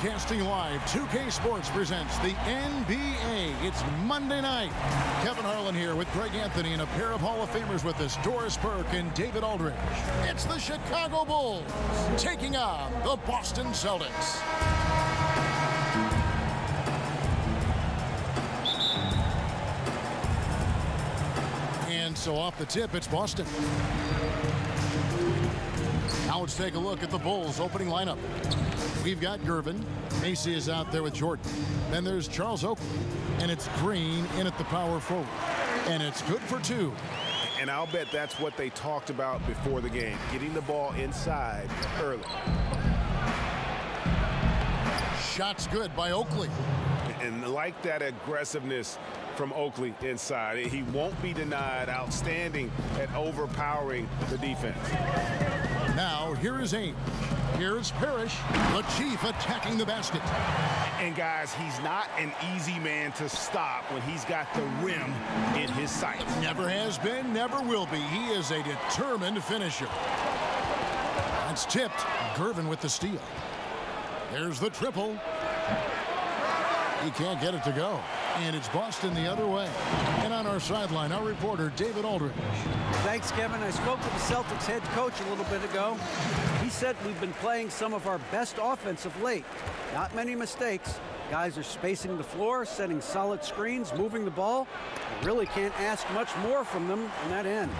Broadcasting live, 2K Sports presents the NBA. It's Monday night. Kevin Harlan here with Greg Anthony and a pair of Hall of Famers with us, Doris Burke and David Aldridge. It's the Chicago Bulls taking on the Boston Celtics. And so off the tip, it's Boston. Now let's take a look at the Bulls opening lineup. We've got Gervin. Macy is out there with Jordan. Then there's Charles Oakley. And it's Green in at the power forward. And it's good for two. And I'll bet that's what they talked about before the game, getting the ball inside early. Shots good by Oakley. And like that aggressiveness from Oakley inside. He won't be denied outstanding at overpowering the defense. Now, here is Ainge. Here's Parish, the chief attacking the basket. And guys, he's not an easy man to stop when he's got the rim in his sights. Never has been, never will be. He is a determined finisher. That's tipped. Gervin with the steal. There's the triple. He can't get it to go. And it's Boston the other way. And on our sideline, our reporter, David Aldridge. Thanks, Kevin. I spoke with the Celtics head coach a little bit ago. He said we've been playing some of our best offense of late. Not many mistakes. Guys are spacing the floor, setting solid screens, moving the ball. Really can't ask much more from them on that end.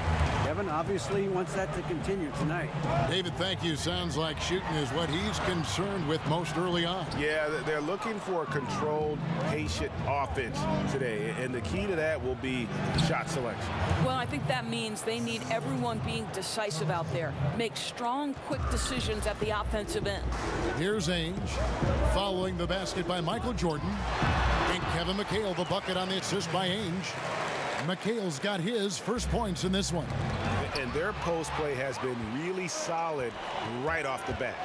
Kevin obviously wants that to continue tonight. David, thank you. Sounds like shooting is what he's concerned with most early on. Yeah, they're looking for a controlled, patient offense today. And the key to that will be shot selection. Well, I think that means they need everyone being decisive out there. Make strong, quick decisions at the offensive end. Here's Ainge following the basket by Michael Jordan. And Kevin McHale, the bucket on the assist by Ainge. McHale's got his first points in this one. And their post play has been really solid right off the bat.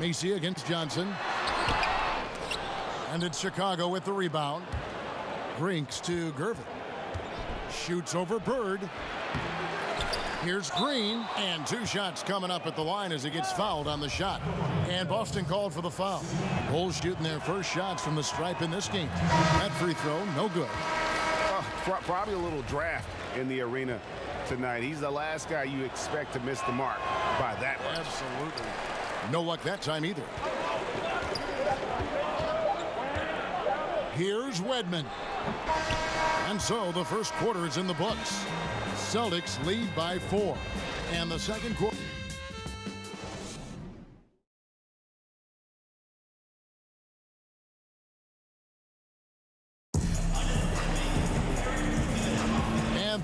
Macy against Johnson. And it's Chicago with the rebound. Brinks to Gervin. Shoots over Bird. Here's Green, and two shots coming up at the line as he gets fouled on the shot. And Boston called for the foul. Bulls shooting their first shots from the stripe in this game. That free throw, no good. Probably a little draft in the arena tonight. He's the last guy you expect to miss the mark by that much. Absolutely. No luck that time either. Here's Wedman. And so the first quarter is in the books. Celtics lead by four. And the second quarter.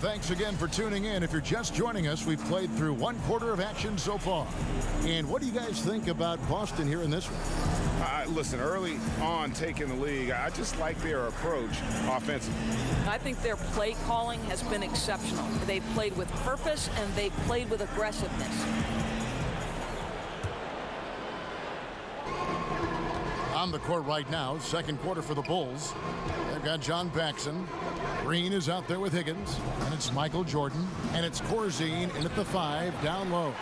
Thanks again for tuning in. If you're just joining us, we've played through one quarter of action so far. And what do you guys think about Boston here in this one? Uh, listen, early on taking the league, I just like their approach offensively. I think their play calling has been exceptional. They've played with purpose and they've played with aggressiveness. On the court right now, second quarter for the Bulls. They've got John Paxson. Green is out there with Higgins. And it's Michael Jordan. And it's Corzine in at the five, down low.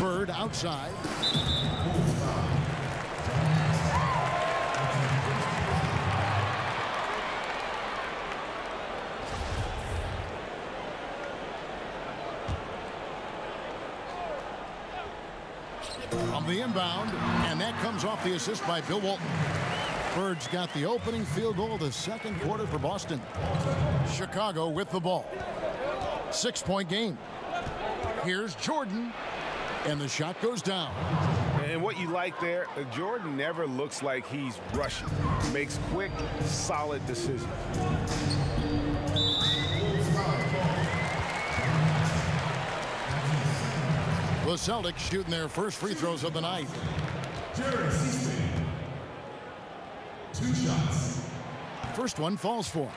Bird outside. The inbound, and that comes off the assist by Bill Walton. Bird's got the opening field goal of the second quarter for Boston. Chicago with the ball. Six-point game. Here's Jordan, and the shot goes down. And what you like there, uh, Jordan never looks like he's rushing. Makes quick, solid decisions. The Celtics shooting their first free throws of the night. Jerry Sichting. Two shots. First one falls for him.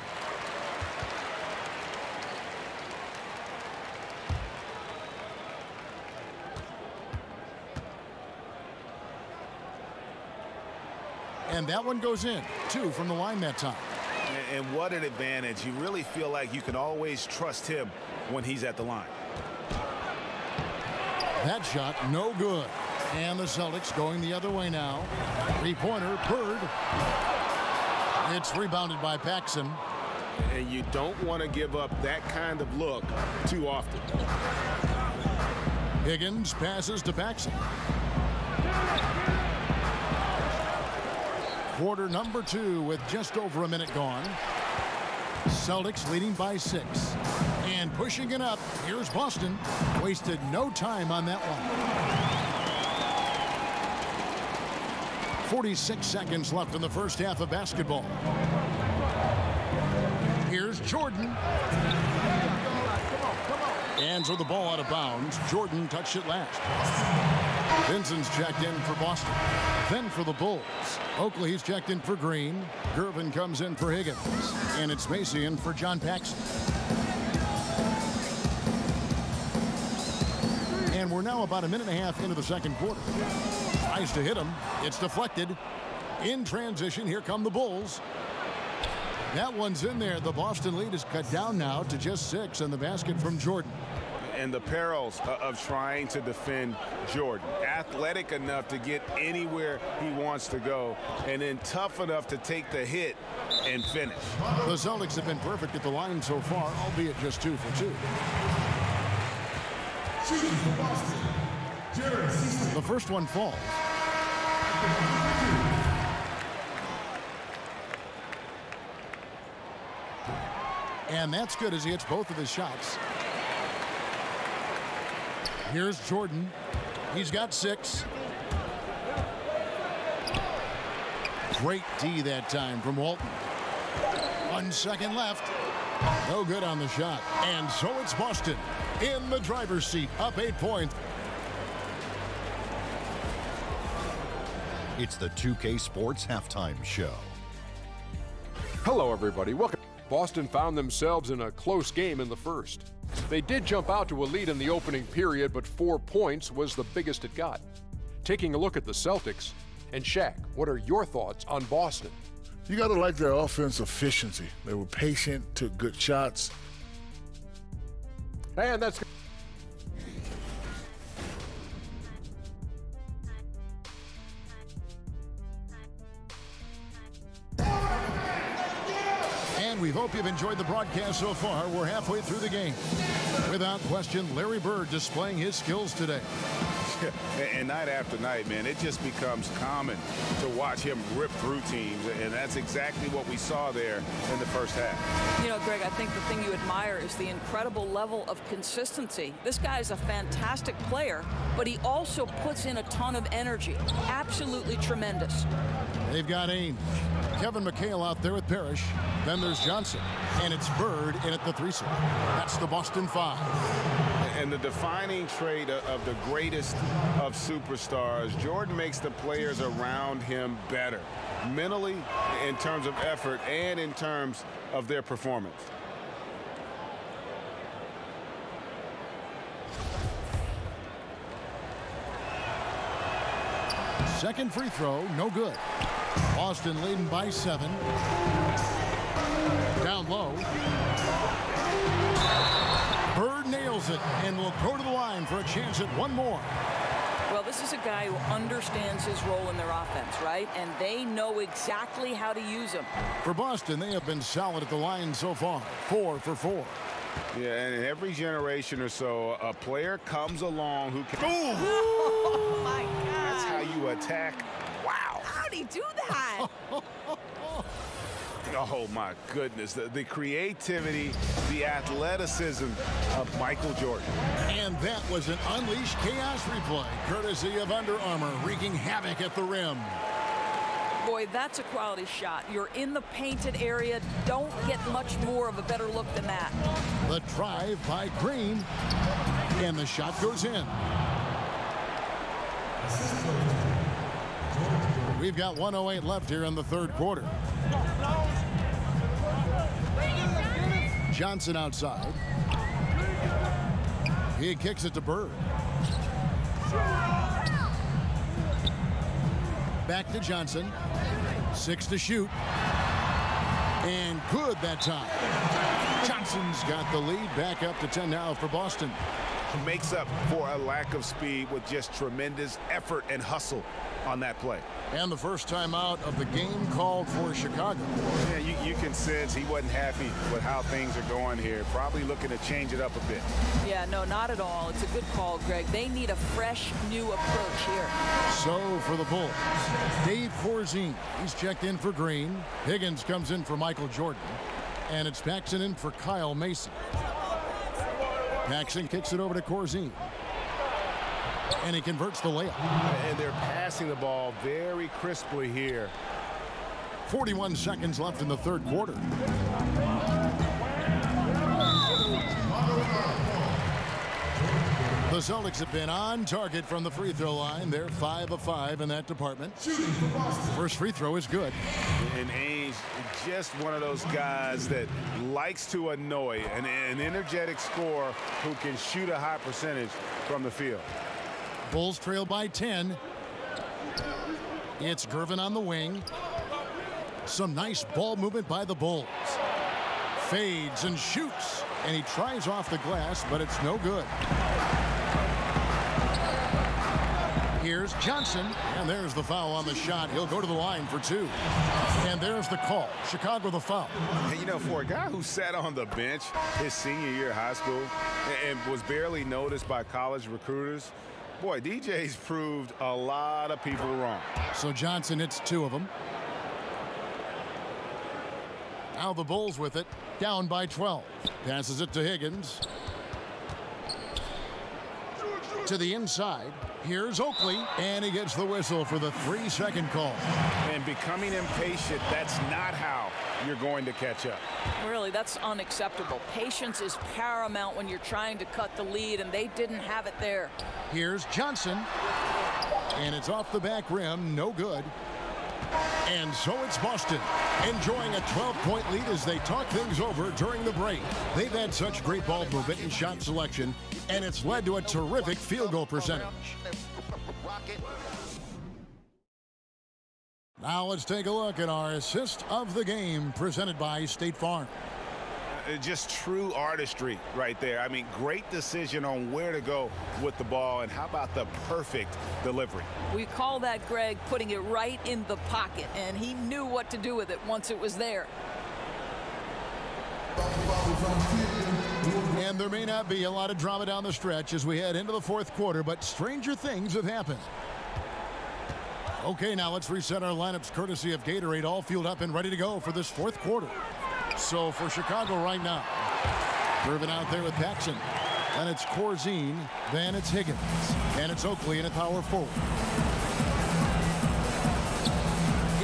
And that one goes in. Two from the line that time. And, and what an advantage. You really feel like you can always trust him when he's at the line. That shot, no good. And the Celtics going the other way now. Three-pointer, Bird. It's rebounded by Paxson. And you don't want to give up that kind of look too often. Higgins passes to Paxson. Quarter number two with just over a minute gone. Celtics leading by six. And pushing it up, here's Boston. Wasted no time on that one. 46 seconds left in the first half of basketball. Here's Jordan. And so the ball out of bounds. Jordan touched it last. Vincent's checked in for Boston. Then for the Bulls. Oakley, he's checked in for Green. Gervin comes in for Higgins. And it's Macy in for John Paxson. We're now about a minute and a half into the second quarter. Tries to hit him. It's deflected. In transition, here come the Bulls. That one's in there. The Boston lead is cut down now to just six, and the basket from Jordan. And the perils of trying to defend Jordan. Athletic enough to get anywhere he wants to go, and then tough enough to take the hit and finish. The Celtics have been perfect at the line so far, albeit just two for two. Shooting for Boston, Jerry Sichting. The first one falls. And that's good as he hits both of his shots. Here's Jordan. He's got six. Great D that time from Walton. One second left. No good on the shot. And so it's Boston in the driver's seat, up eight points. It's the 2K Sports Halftime Show. Hello, everybody. Welcome. Boston found themselves in a close game in the first. They did jump out to a lead in the opening period, but four points was the biggest it got. Taking a look at the Celtics, and Shaq, what are your thoughts on Boston? You got to like their offense efficiency. They were patient, took good shots. And that's And we hope you've enjoyed the broadcast so far. We're halfway through the game. Without question, Larry Bird displaying his skills today. And night after night, man, it just becomes common to watch him rip through teams, and that's exactly what we saw there in the first half. You know, Greg, I think the thing you admire is the incredible level of consistency. This guy is a fantastic player, but he also puts in a ton of energy. Absolutely tremendous. They've got Ainge. Kevin McHale out there with Parish. Then there's Johnson. And it's Bird in at the threesome. That's the Boston Five. And the defining trait of the greatest of superstars, Jordan makes the players around him better, mentally, in terms of effort, and in terms of their performance. Second free throw, no good. Boston leading by seven. Down low. Bird nails it and will go to the line for a chance at one more. Well, this is a guy who understands his role in their offense, right? And they know exactly how to use him. For Boston, they have been solid at the line so far. Four for four. Yeah, and every generation or so, a player comes along who can. Ooh! Oh, my God. That's how you attack. Wow. How'd he do that? Oh, my goodness. The, the creativity, the athleticism of Michael Jordan. And that was an unleashed chaos replay, courtesy of Under Armour, wreaking havoc at the rim. Boy, that's a quality shot. You're in the painted area. Don't get much more of a better look than that. The drive by Green. And the shot goes in. We've got 108 left here in the third quarter. Johnson outside. He kicks it to Bird. Back to Johnson. Six to shoot. And good that time. Johnson's got the lead back up to 10 now for Boston. Makes up for a lack of speed with just tremendous effort and hustle on that play. And the first time out of the game called for Chicago. Yeah, you, you can sense he wasn't happy with how things are going here. Probably looking to change it up a bit. Yeah, no, not at all. It's a good call, Greg. They need a fresh, new approach here. So for the Bulls, Dave Corzine. He's checked in for Green. Higgins comes in for Michael Jordan. And it's Paxson in for Kyle Macy. Paxson kicks it over to Corzine. And he converts the layup. And they're passing the ball very crisply here. 41 seconds left in the third quarter. The Celtics have been on target from the free throw line. They're 5 of 5 in that department. First free throw is good. And Ainge, just one of those guys that likes to annoy an, an energetic scorer who can shoot a high percentage from the field. Bulls trail by 10. It's Gervin on the wing. Some nice ball movement by the Bulls. Fades and shoots. And he tries off the glass, but it's no good. Here's Johnson, and there's the foul on the shot. He'll go to the line for two. And there's the call. Chicago the foul. And you know, for a guy who sat on the bench his senior year of high school and was barely noticed by college recruiters, boy, DJ's proved a lot of people wrong. So Johnson hits two of them. Now the Bulls with it, down by 12. Passes it to Higgins. To the inside. Here's Oakley, and he gets the whistle for the three-second call. And becoming impatient, that's not how you're going to catch up. Really, that's unacceptable. Patience is paramount when you're trying to cut the lead, and they didn't have it there. Here's Johnson. And it's off the back rim, no good. And so it's Boston, enjoying a 12-point lead as they talk things over during the break. They've had such great ball movement and shot selection, and it's led to a terrific field goal percentage. Now let's take a look at our assist of the game presented by State Farm. Uh, just true artistry right there. I mean, great decision on where to go with the ball, and how about the perfect delivery? We call that, Greg, putting it right in the pocket, and he knew what to do with it once it was there. And there may not be a lot of drama down the stretch as we head into the fourth quarter, but stranger things have happened. Okay, now let's reset our lineups courtesy of Gatorade, all fueled up and ready to go for this fourth quarter. So for Chicago right now, Irvin out there with Paxson. Then it's Corzine. Then it's Higgins. And it's Oakley in a power forward.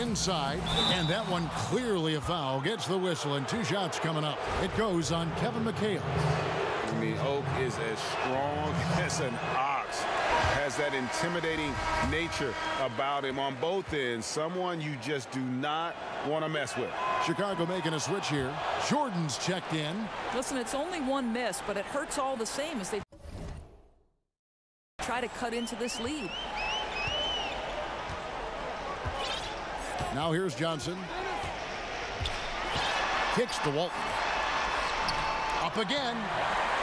Inside, and that one clearly a foul. Gets the whistle, and two shots coming up. It goes on Kevin McHale. I mean, Oak is as strong as an ox. Has that intimidating nature about him on both ends. Someone you just do not want to mess with. Chicago making a switch here. Jordan's checked in. Listen, it's only one miss, but it hurts all the same as they try to cut into this lead. Now here's Johnson. Kicks to Walton. Up again.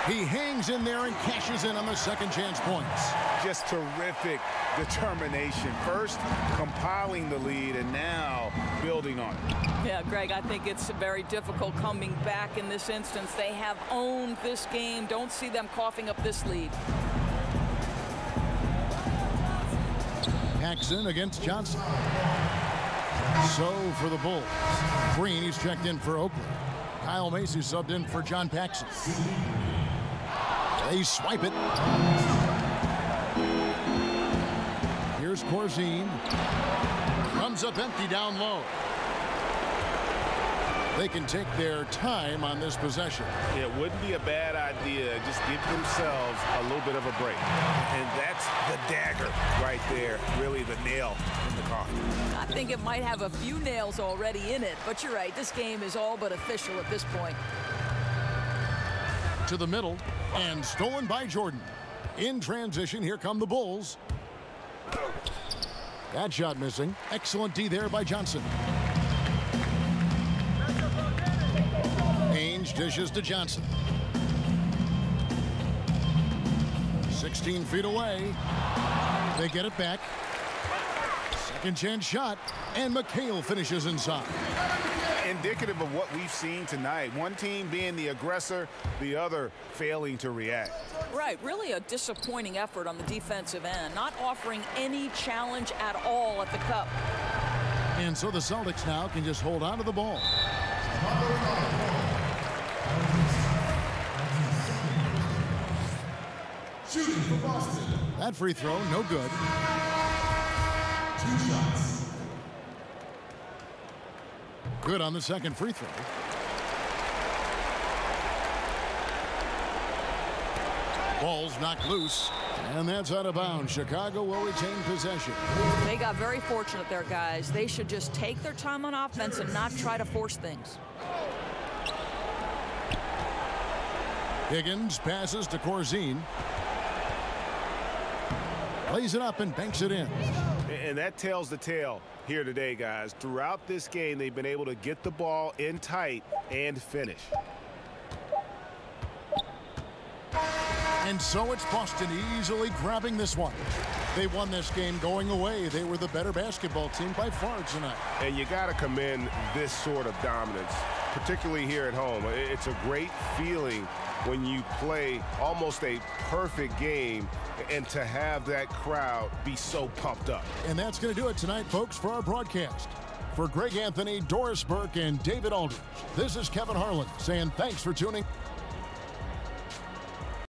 He hangs in there and cashes in on the second chance points. Just terrific determination. First, compiling the lead, and now building on it. Yeah, Greg, I think it's very difficult coming back in this instance. They have owned this game. Don't see them coughing up this lead. Paxson against Johnson. So for the Bulls. Green, he's checked in for Oakley. Kyle Macy subbed in for John Paxson. They swipe it. Here's Corzine. Comes up empty down low. They can take their time on this possession. It wouldn't be a bad idea. Just give themselves a little bit of a break. And that's the dagger right there. Really the nail in the coffin. I think it might have a few nails already in it, but you're right. This game is all but official at this point. To the middle and stolen by Jordan. In transition, here come the Bulls. That shot missing. Excellent D there by Johnson. Ainge dishes to Johnson. 16 feet away. They get it back. Second chance shot, and McHale finishes inside. Indicative of what we've seen tonight. One team being the aggressor, the other failing to react. Right, really a disappointing effort on the defensive end, not offering any challenge at all at the cup. And so the Celtics now can just hold on to the ball. Shooting for Boston. That free throw, no good. Two shots. Good on the second free throw. Ball's knocked loose, and that's out of bounds. Chicago will retain possession. They got very fortunate there, guys. They should just take their time on offense and not try to force things. Higgins passes to Corzine. Lays it up and banks it in. And that tells the tale here today, guys. Throughout this game, they've been able to get the ball in tight and finish. And so it's Boston easily grabbing this one. They won this game going away. They were the better basketball team by far tonight. And you got to commend this sort of dominance, particularly here at home. It's a great feeling when you play almost a perfect game and to have that crowd be so pumped up. And that's going to do it tonight, folks, for our broadcast. For Greg Anthony, Doris Burke, and David Aldridge, this is Kevin Harlan saying thanks for tuning.